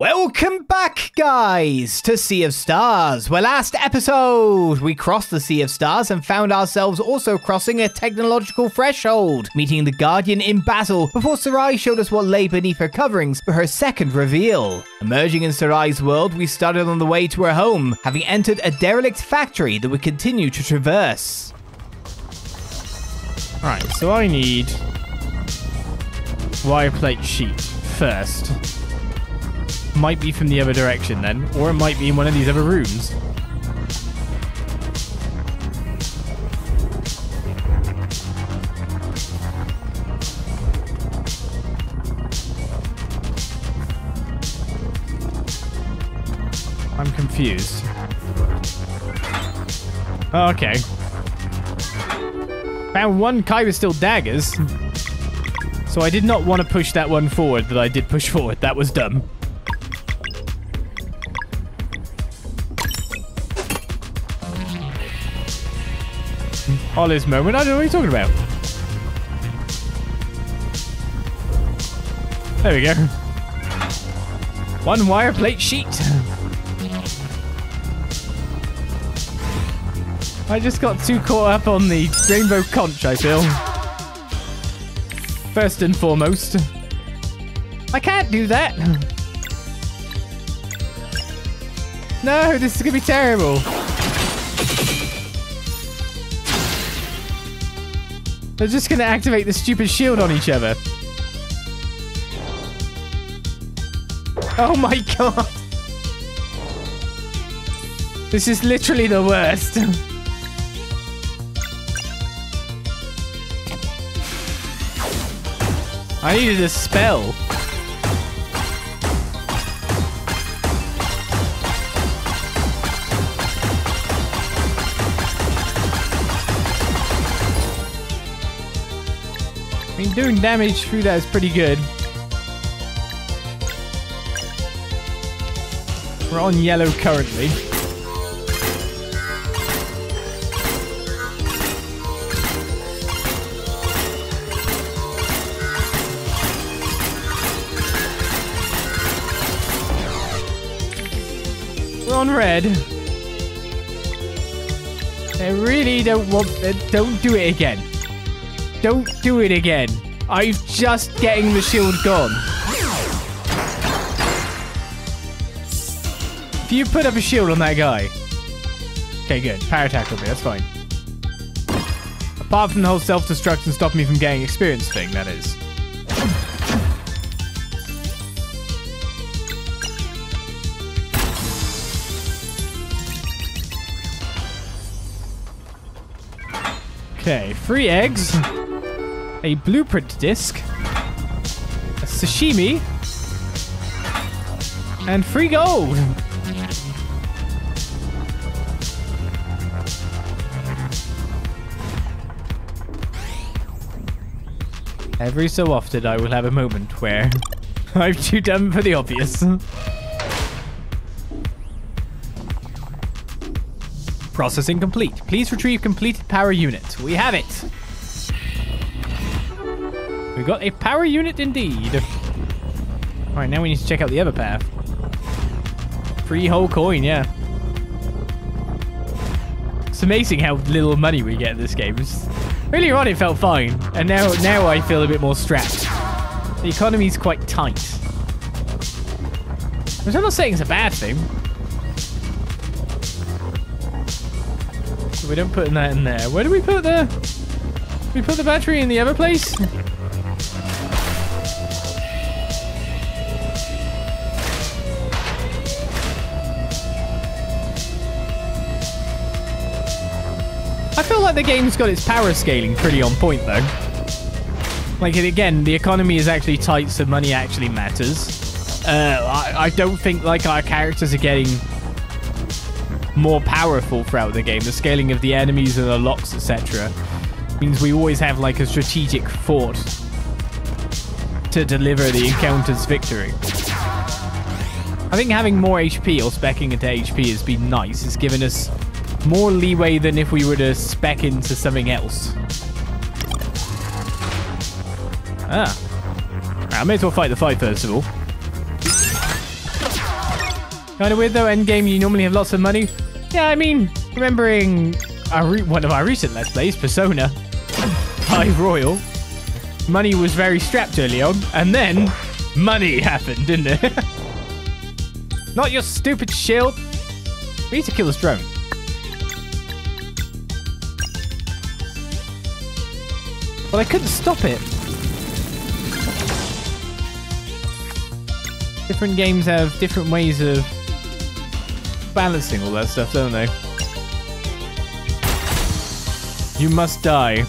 Welcome back, guys, to Sea of Stars. Where last episode we crossed the Sea of Stars and found ourselves also crossing a technological threshold, meeting the Guardian in battle before Seraï showed us what lay beneath her coverings for her second reveal. Emerging in Seraï's world, we started on the way to her home, having entered a derelict factory that we continue to traverse. Right, so I need wire plate sheet first. Might be from the other direction then, or it might be in one of these other rooms. I'm confused. Oh, okay. Found one Kyber Steel daggers. So I did not want to push that one forward that I did push forward. That was dumb. Ollie's moment. I don't know what you're talking about. There we go. One wire plate sheet. I just got too caught up on the rainbow conch, I feel. First and foremost. I can't do that. No, this is going to be terrible. They're just going to activate the stupid shield on each other. Oh my god. This is literally the worst. I needed a spell. Damage through that is pretty good. We're on yellow currently. We're on red. I really don't want... Uh, don't do it again. Don't do it again. I'm just getting the shield gone. If you put up a shield on that guy. Okay, good. Power attack will be. That's fine. Apart from the whole self-destruct and stop me from getting experience thing, that is. Okay, free eggs, a blueprint disc, a sashimi, and free gold. Every so often, I will have a moment where I'm too dumb for the obvious. Processing complete. Please retrieve completed power unit. We have it. We got a power unit indeed. All right, now we need to check out the other path. Free whole coin, yeah. It's amazing how little money we get in this game. Earlier on, it felt fine, and now now I feel a bit more strapped. The economy's quite tight. Which I'm not saying it's a bad thing. We don't put that in there. Where do we put the... We put the battery in the other place? Feel like the game's got its power scaling pretty on point, though. Like, again, the economy is actually tight, so money actually matters. Uh, I, I don't think, like, our characters are getting more powerful throughout the game. The scaling of the enemies and the locks, etc., means we always have like a strategic thought to deliver the encounter's victory. I think having more HP or specking into HP has been nice. It's given us more leeway than if we were to spec into something else. Ah. I may as well fight the fight first of all. Kind of weird though. Endgame, you normally have lots of money. Yeah, I mean, remembering one of our recent Let's Plays, Persona 5 Royal, money was very strapped early on, and then money happened, didn't it? Not your stupid shield. We need to kill this drone. But I couldn't stop it. Different games have different ways of balancing all that stuff, don't they? You must die.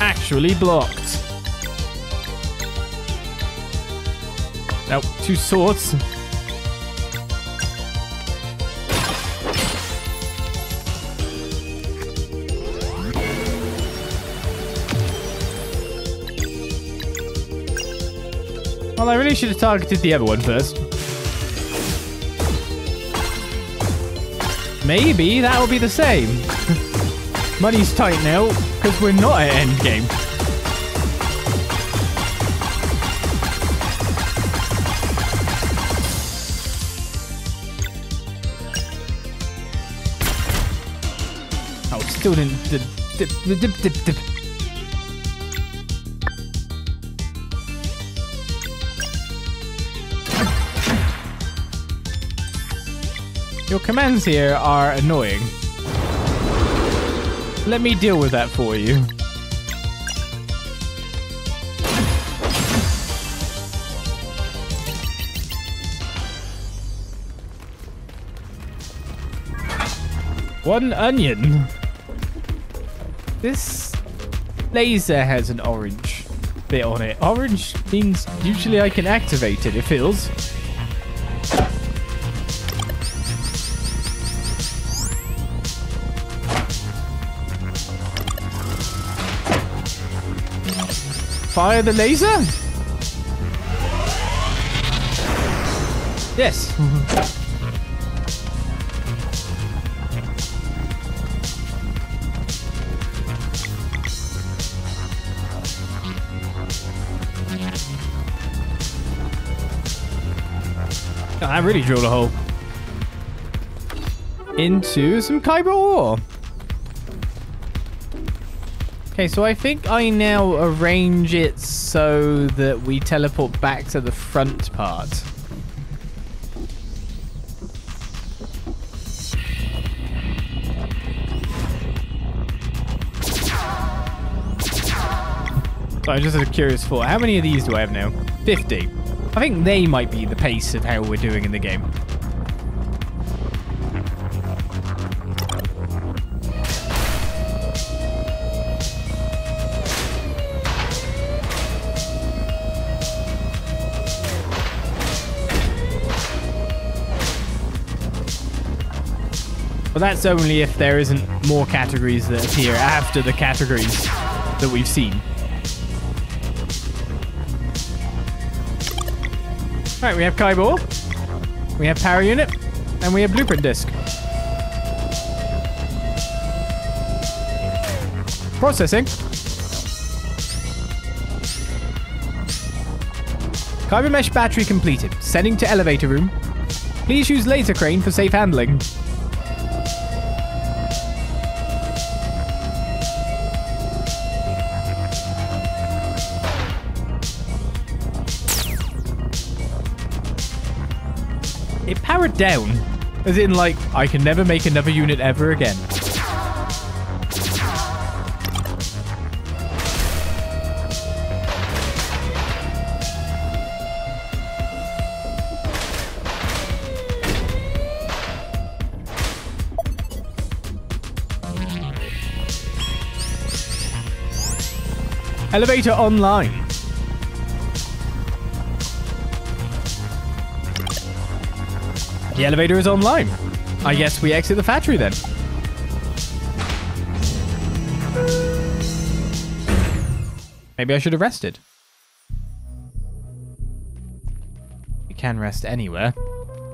Actually blocked. Now, two swords. Well, I really should have targeted the other one first. Maybe that'll be the same. Money's tight now, because we're not at endgame. Oh, still didn't... Dip, dip, dip, Your commands here are annoying. Let me deal with that for you. One onion. This laser has an orange bit on it. Orange means usually I can activate it, it feels. Fire the laser? Yes. I really drilled a hole into some kyber ore. Okay, so I think I now arrange it so that we teleport back to the front part. So I'm just a curious thought. How many of these do I have now? 50. I think they might be the pace of how we're doing in the game. But that's only if there isn't more categories that appear after the categories that we've seen. Right, we have Kyber, we have Power Unit, and we have Blueprint Disk. Processing. Kyber Mesh battery completed. Sending to elevator room. Please use laser crane for safe handling. Down. As in, like, I can never make another unit ever again. Elevator online. The elevator is online. I guess we exit the factory then. Maybe I should have rested. You can rest anywhere.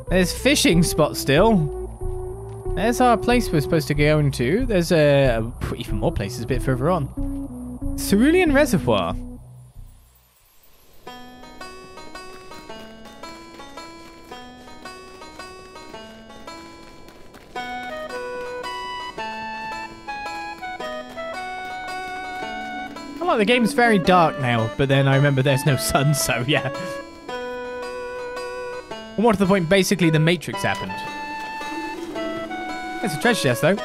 There's fishing spot still. There's our place we're supposed to go into. There's a, even more places a bit further on. Cerulean Reservoir. The game's very dark now, but then I remember there's no sun, so yeah. And what to the point, basically the Matrix happened. There's a treasure chest, though.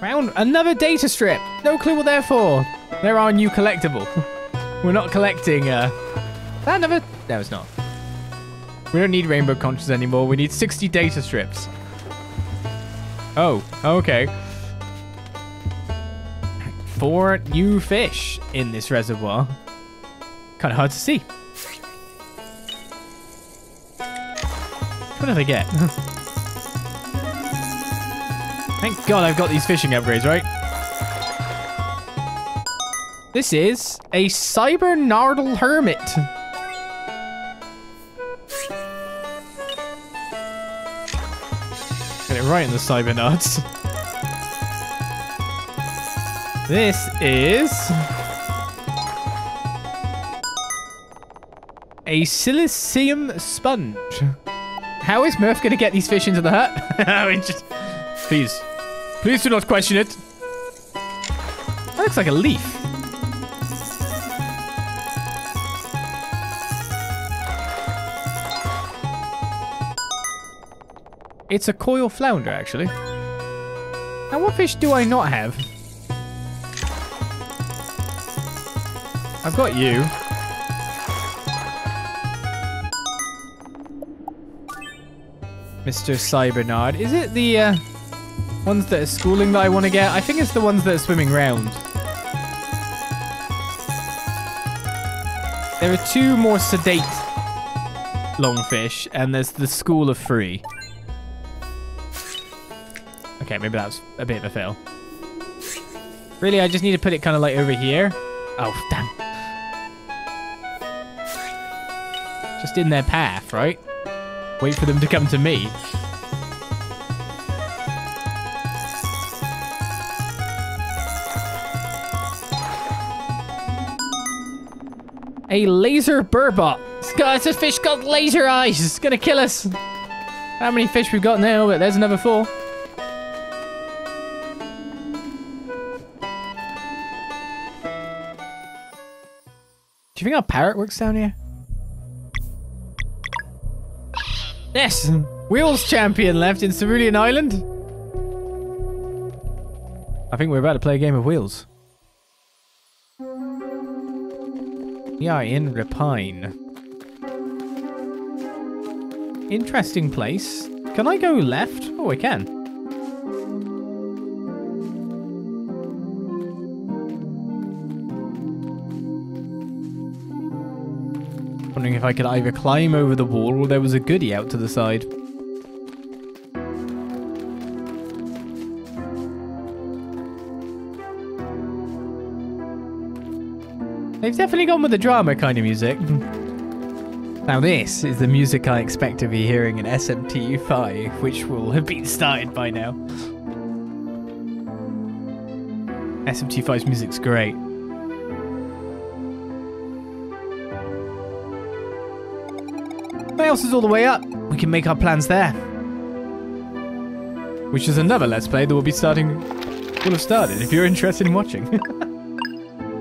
Found another data strip. No clue what they're for. They're our new collectible. We're not collecting, uh... That never... No, it's not. We don't need rainbow conches anymore. We need 60 data strips. Oh, okay. Four new fish in this reservoir. Kind of hard to see. What did I get? Thank God I've got these fishing upgrades, right? This is a Cyber Nardle Hermit. Get it right in the Cyber Nards. This is... A silicium sponge. How is Murph going to get these fish into the hut? I mean, just... Please. Please do not question it. That looks like a leaf. It's a coil flounder, actually. Now, what fish do I not have? I've got you. Mr. Cybernard. Is it the uh, ones that are schooling that I want to get? I think it's the ones that are swimming round. There are two more sedate longfish, and there's the school of three. Okay, maybe that was a bit of a fail. Really, I just need to put it kind of like over here. Oh, damn. In their path, right? Wait for them to come to me. A laser burbot. It's a fish got laser eyes. It's gonna kill us. How many fish we've got now? Oh, but there's another four. Do you think our parrot works down here? Yes! Wheels champion left in Cerulean Island. I think we're about to play a game of wheels. We are in Repine. Interesting place. Can I go left? Oh, I can. Wondering if I could either climb over the wall or there was a goodie out to the side. They've definitely gone with the drama kind of music. Now this is the music I expect to be hearing in SMT5, which will have been started by now. SMT5's music's great. House is all the way up. We can make our plans there. Which is another Let's Play that will be starting... will have started if you're interested in watching.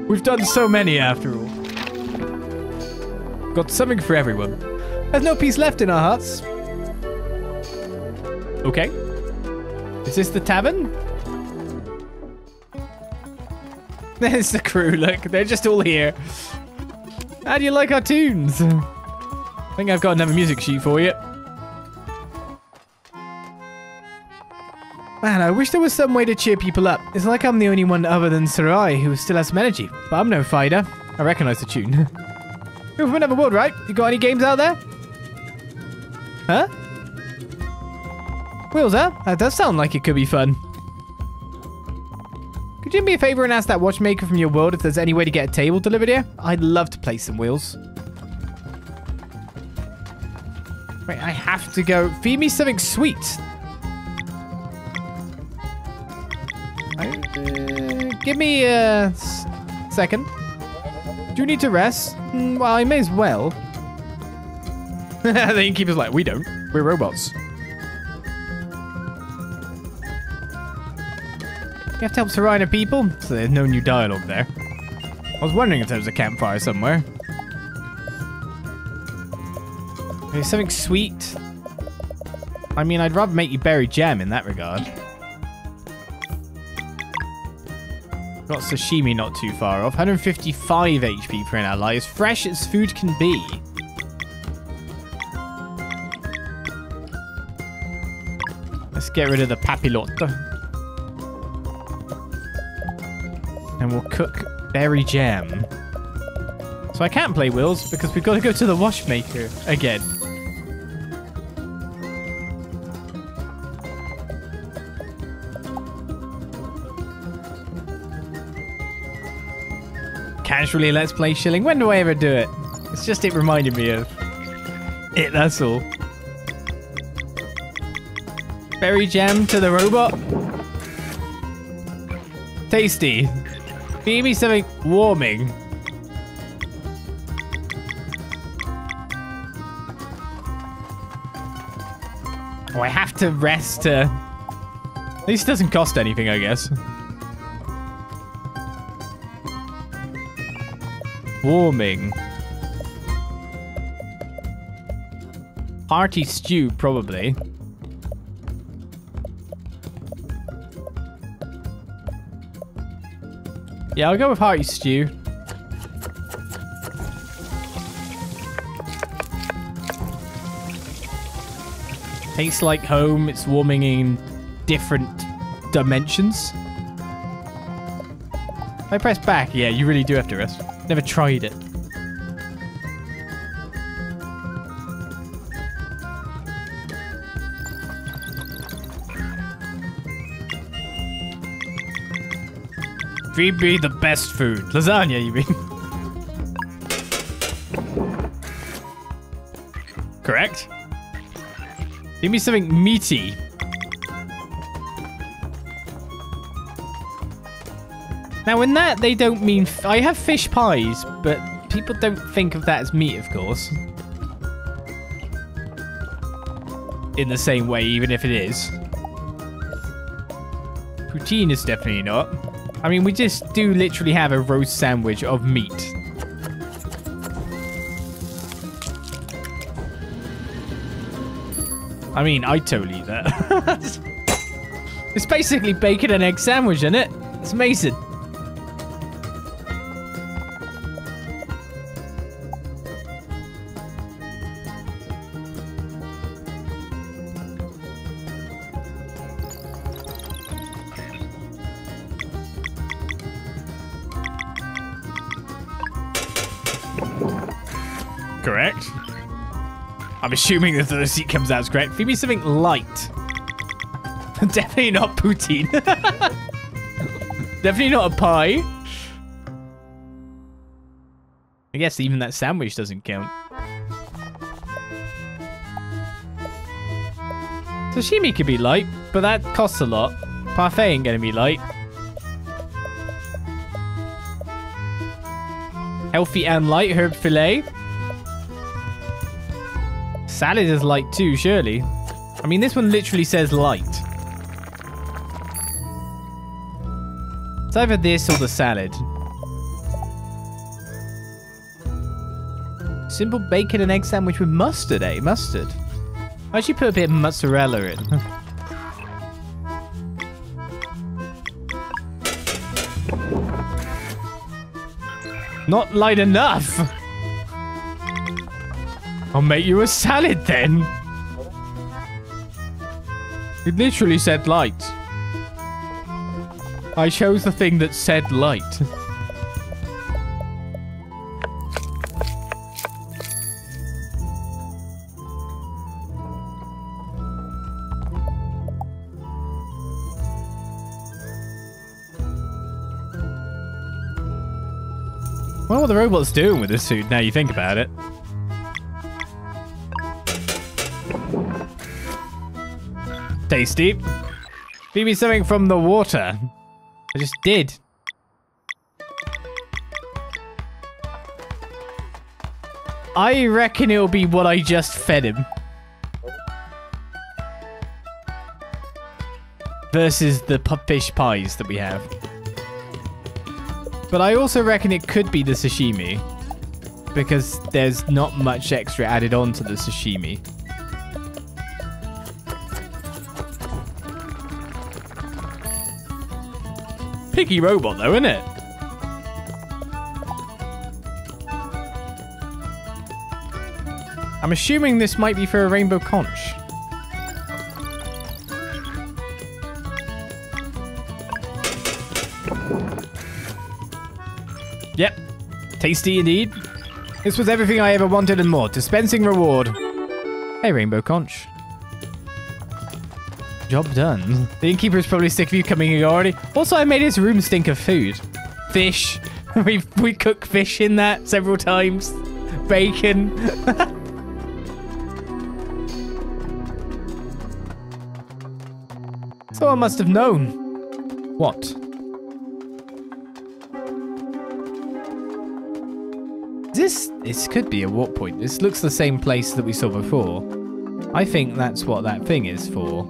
We've done so many after all. Got something for everyone. There's no peace left in our hearts. Okay. Is this the tavern? There's the crew, look. They're just all here. How do you like our tunes? I think I've got another music sheet for you. Man, I wish there was some way to cheer people up. It's like I'm the only one other than Seraï who still has some energy. But I'm no fighter. I recognize the tune. You're from another world, right? You got any games out there? Huh? Wheels, huh? That does sound like it could be fun. Could you do me a favor and ask that watchmaker from your world if there's any way to get a table delivered here? I'd love to play some wheels. Wait, I have to go. Feed me something sweet. Uh, give me a second. Do you need to rest? Mm, well, I may as well. the innkeeper's like, we don't. We're robots. You have to help Serena people, so there's no new dialogue there. I was wondering if there was a campfire somewhere. Maybe something sweet. I mean, I'd rather make you berry jam in that regard. Got sashimi not too far off. 155 HP per an ally. As fresh as food can be. Let's get rid of the papillote. And we'll cook berry jam. So I can't play Wills because we've got to go to the washmaker again. Casually let's play Shilling. When do I ever do it? It's just it reminded me of it, that's all. Berry jam to the robot. Tasty. Feed me something warming. Oh, I have to rest to... It doesn't cost anything, I guess. Warming. Hearty stew, probably. Yeah, I'll go with hearty stew. Tastes like home. It's warming in different dimensions. If I press back, yeah, you really do have to rest. Never tried it. Feed me the best food. Lasagna, you mean? Correct. Give me something meaty. Now, in that, they don't mean... I have fish pies, but people don't think of that as meat, of course. In the same way, even if it is. Poutine is definitely not. I mean, we just do literally have a roast sandwich of meat. I mean, I totally eat that. it's basically bacon and egg sandwich, isn't it? It's amazing. Assuming that the receipt comes out as correct. Feed me something light. Definitely not poutine. Definitely not a pie. I guess even that sandwich doesn't count. Sashimi could be light, but that costs a lot. Parfait ain't gonna be light. Healthy and light herb fillet. Salad is light too, surely. I mean, this one literally says light. It's either this or the salad. Simple bacon and egg sandwich with mustard, eh? Mustard. I should put a bit of mozzarella in. Not light enough! I'll make you a salad then. It literally said light. I chose the thing that said light. I wonder what the robot's doing with this suit now you think about it. Tasty. Feed me something from the water. I just did. I reckon it'll be what I just fed him. versus the fish pies that we have. But I also reckon it could be the sashimi because there's not much extra added on to the sashimi. Picky robot though, isn't it? I'm assuming this might be for a rainbow conch. Yep. Tasty indeed. This was everything I ever wanted and more. Dispensing reward. Hey, Rainbow Conch. Job done. The innkeeper is probably sick of you coming here already. Also, I made his room stink of food. Fish. we we cook fish in that several times. Bacon. Someone must have known. What? This this could be a warp point. This looks the same place that we saw before. I think that's what that thing is for.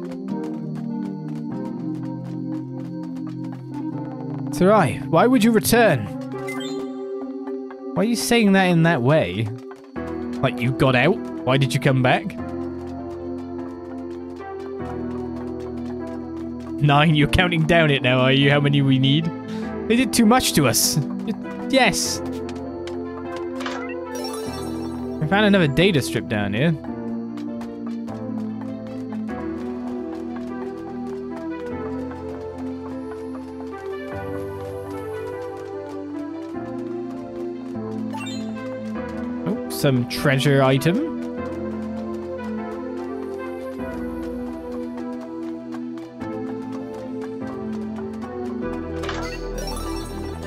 Seraï, why would you return? Why are you saying that in that way? Like you got out? Why did you come back? Nine, you're counting down it now, are you? How many we need? They did too much to us. Yes, I found another data strip down here. Some treasure item.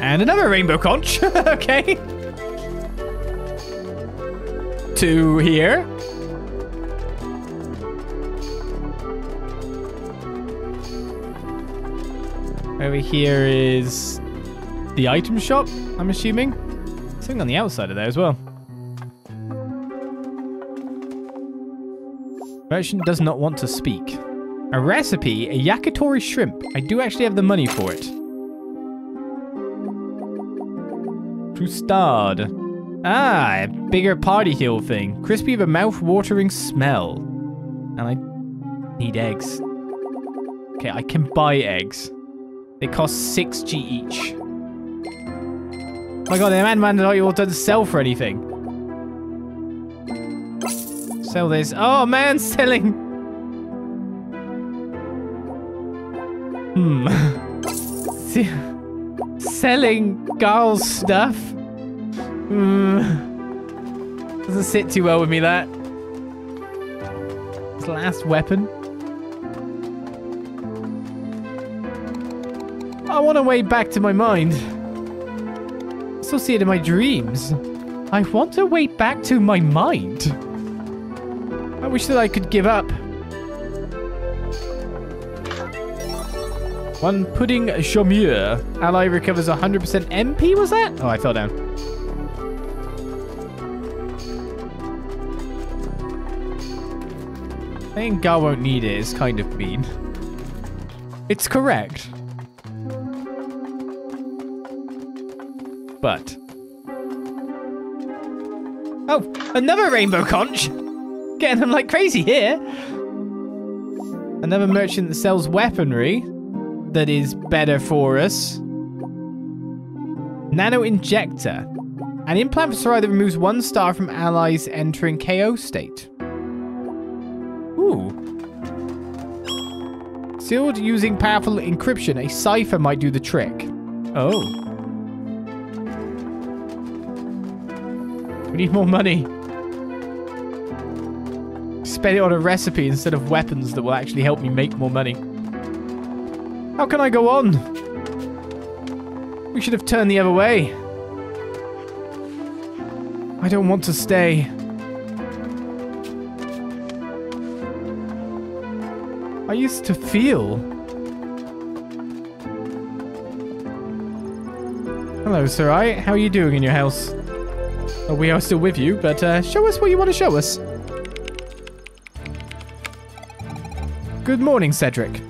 And another rainbow conch. okay to here. Over here is the item shop, I'm assuming. Something on the outside of there as well. Merchant does not want to speak. A recipe, a yakitori shrimp. I do actually have the money for it. Trustad. Ah, a bigger party hill thing. Crispy with a mouth-watering smell. And I need eggs. Okay, I can buy eggs. They cost 6g each. Oh my god, the man man all doesn't sell for anything. Sell this. Oh man, selling. Hmm. selling girl stuff. Mm. Doesn't sit too well with me, that. His last weapon. I want to way back to my mind. It in my dreams. I want to way back to my mind. I wish that I could give up. One pudding Chomure. Ally recovers 100% MP, was that? Oh, I fell down. Saying Garl won't need it is kind of mean. It's correct. But... Oh, another rainbow conch! Getting them like crazy here! Another merchant that sells weaponry that is better for us. Nano Injector. An implant for Seraï that removes one star from allies entering KO state. Ooh. Sealed using powerful encryption. A cipher might do the trick. Oh. We need more money. Spend it on a recipe instead of weapons that will actually help me make more money. How can I go on? We should have turned the other way. I don't want to stay. I used to feel. Hello, Seraï. How are you doing in your house? Well, we are still with you, but uh, show us what you want to show us. Good morning, Cedric.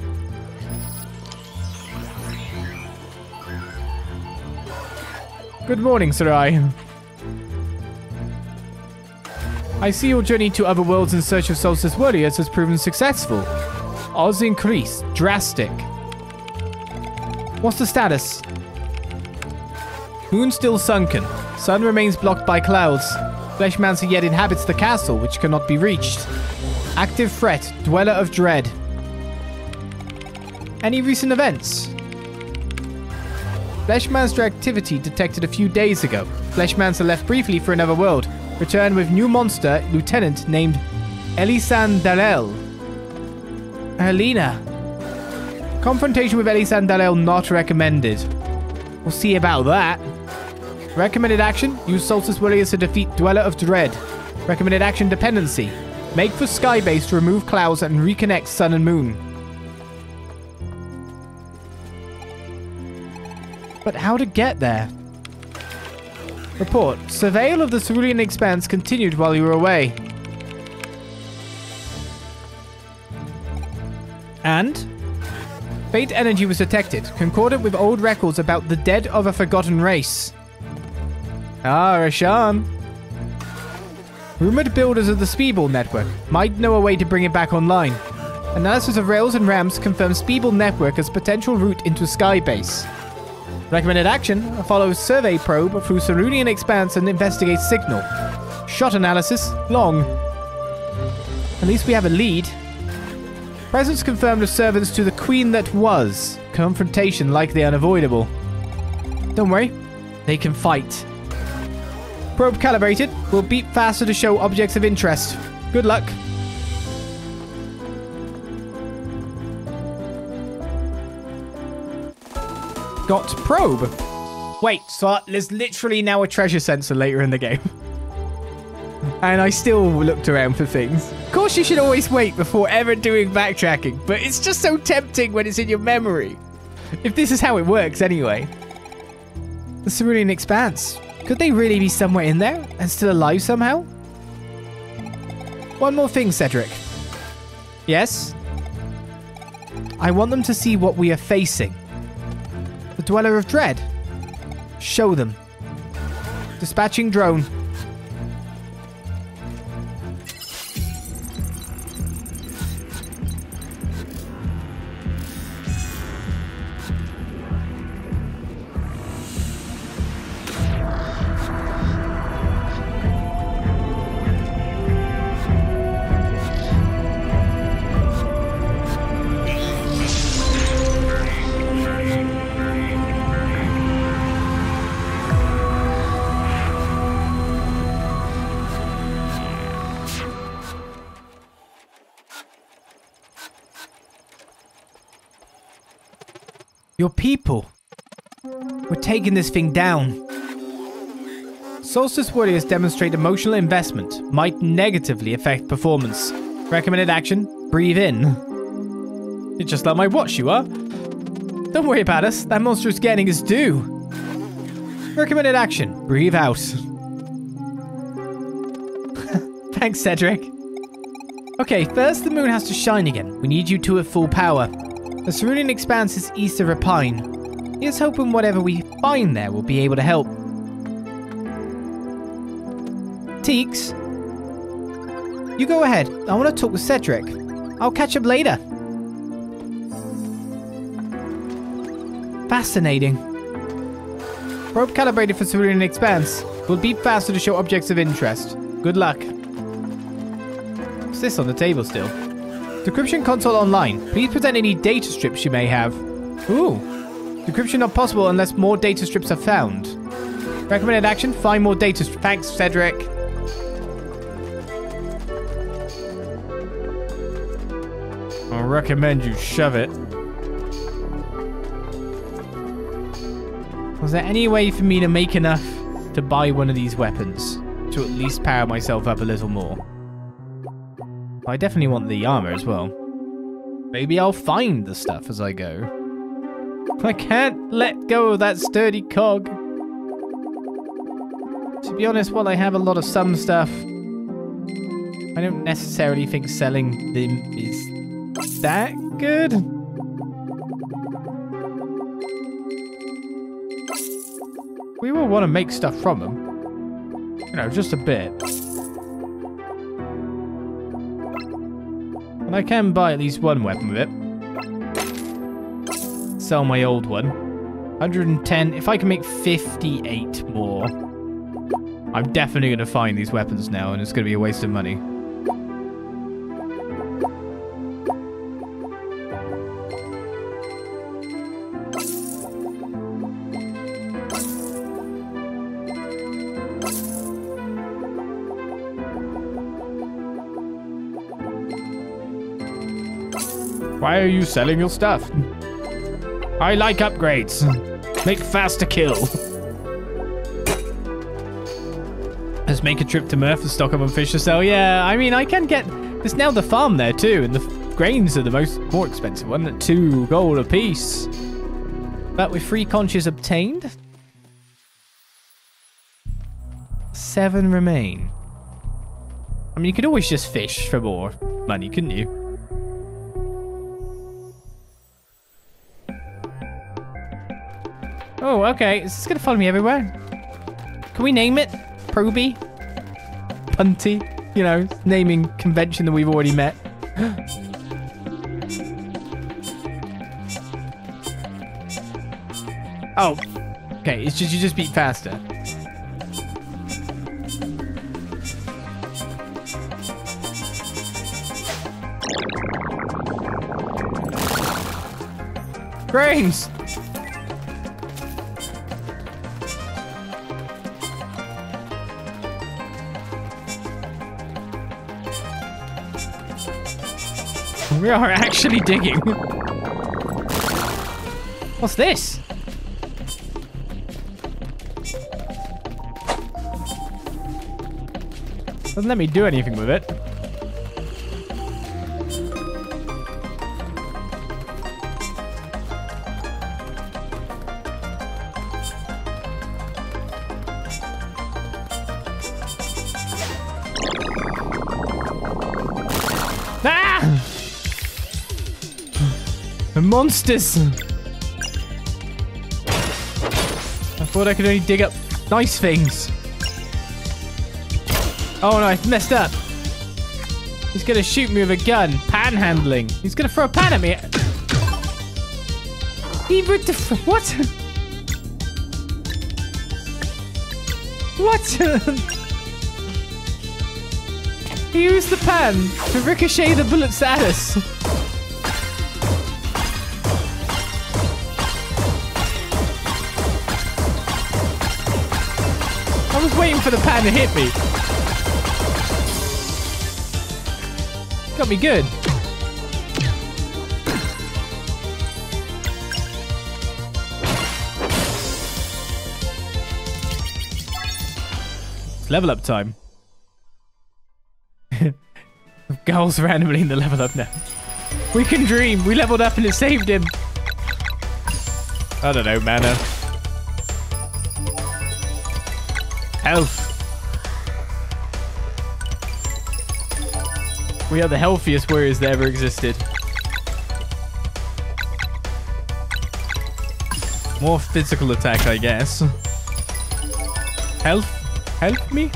Good morning, Seraï. I see your journey to other worlds in search of Solstice Warriors has proven successful. Odds increased. Drastic. What's the status? Moon still sunken. Sun remains blocked by clouds. Fleshmancer yet inhabits the castle, which cannot be reached. Active threat. Dweller of Dread. Any recent events? Fleshmancer activity detected a few days ago. Fleshmancer left briefly for another world. Returned with new monster, lieutenant named Elysan'darëlle. Helena. Confrontation with Elysan'darëlle not recommended. We'll see about that. Recommended action, use Solstice Warriors to defeat Dweller of Dread. Recommended action dependency. Make for Skybase to remove clouds and reconnect Sun and Moon. But how to get there? Report. Surveil of the Cerulean Expanse continued while you were away. And? Fate energy was detected, concordant with old records about the dead of a forgotten race. Ah, Resh'an. Rumored builders of the Speedball network might know a way to bring it back online. Analysis of rails and ramps confirms Speedball network as potential route into Skybase. Recommended action follow survey probe through Cerulean Expanse and investigate signal. Shot analysis long. At least we have a lead. Presence confirmed of servants to the Queen that was. Confrontation likely unavoidable. Don't worry, they can fight. Probe calibrated. Will beep faster to show objects of interest. Good luck. Got probe. Wait, so there's literally now a treasure sensor later in the game. and I still looked around for things. Of course, you should always wait before ever doing backtracking, but it's just so tempting when it's in your memory. If this is how it works, anyway. The Cerulean Expanse. Could they really be somewhere in there and still alive somehow? One more thing, Cedric. Yes? I want them to see what we are facing. Dweller of Dread. Show them. Dispatching drone. People. We're taking this thing down. Solstice Warriors demonstrate emotional investment might negatively affect performance. Recommended action, breathe in. You're just like my watch, you are. Don't worry about us, that monster is getting his due. Recommended action, breathe out. Thanks, Cedric. Okay, first the moon has to shine again. We need you to at full power. The Cerulean Expanse is east of Repine. Here's hoping whatever we find there will be able to help. Teaks? You go ahead. I want to talk with Cedric. I'll catch up later. Fascinating. Probe calibrated for Cerulean Expanse. Will beep faster to show objects of interest. Good luck. What's this on the table still? Decryption console online. Please present any data strips you may have. Ooh. Decryption not possible unless more data strips are found. Recommended action, find more data strips. Thanks, Cedric. I recommend you shove it. Was there any way for me to make enough to buy one of these weapons? To at least power myself up a little more? I definitely want the armor as well. Maybe I'll find the stuff as I go. I can't let go of that sturdy cog. To be honest, while I have a lot of some stuff, I don't necessarily think selling them is that good. We will want to make stuff from them. You know, just a bit. I can buy at least one weapon with it. Sell my old one. 110. If I can make 58 more, I'm definitely going to find these weapons now, and it's going to be a waste of money. Why are you selling your stuff? I like upgrades. Make faster kill. Let's make a trip to Mirth and stock up on fish to sell. Yeah, I mean, I can get... There's now the farm there too, and the grains are the most more expensive one two gold a piece. But with three conches obtained, seven remain. I mean, you could always just fish for more money, couldn't you? Okay. Is this going to follow me everywhere? Can we name it? Proby? Punty? You know, naming convention that we've already met. oh. Okay, it's just you just beat faster. Grains! We are actually digging. What's this? Doesn't let me do anything with it. Monsters! I thought I could only dig up nice things. Oh no, I messed up. He's gonna shoot me with a gun. Panhandling. He's gonna throw a pan at me. He ripped the... What? What? he used the pan to ricochet the bullets at us. Waiting for the pan to hit me. Got me good. Level up time. Girls randomly in the level up now. We can dream. We leveled up and it saved him. I don't know, mana. Health. We are the healthiest warriors that ever existed. More physical attack, I guess. Health? Help me?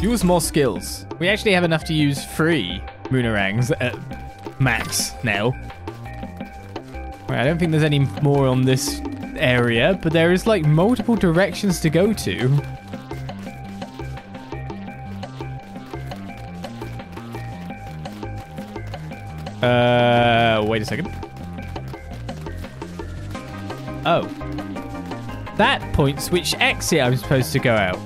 Use more skills. We actually have enough to use three Moonerangs at max now. Right, I don't think there's any more on this area, but there is like multiple directions to go to. Uh, wait a second. Oh. That points which exit I'm supposed to go out.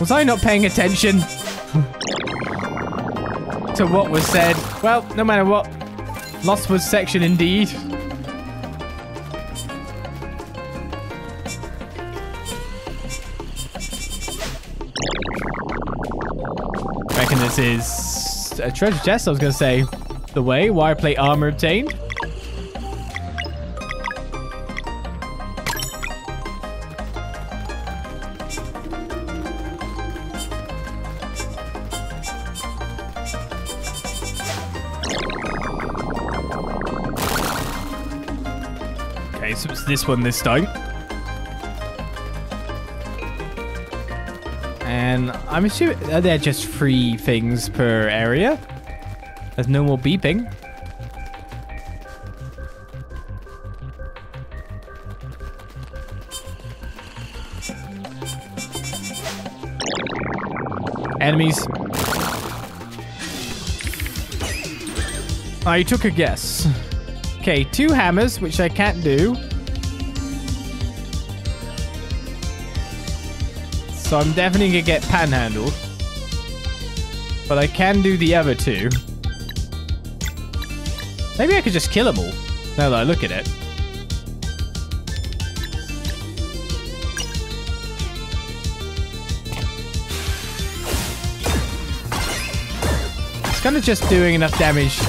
Was I not paying attention to what was said? Well, no matter what. Lost Woods section indeed. reckon this is a treasure chest. I was going to say the way. Wire plate armor obtained. This one this time. And I'm assuming are just three things per area? There's no more beeping. Enemies. I took a guess. Okay, two hammers, which I can't do. So I'm definitely gonna get panhandled. But I can do the other two. Maybe I could just kill them all, now that I look at it. It's kind of just doing enough damage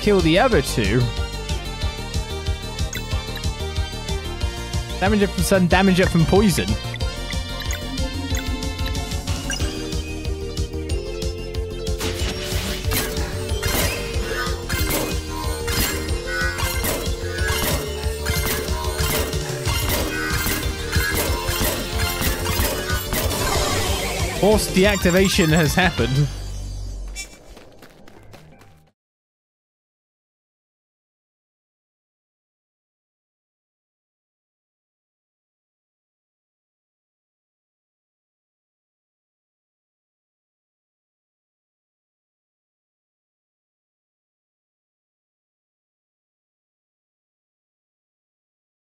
kill the other two. Damage it from sun, damage it from poison. Force deactivation has happened.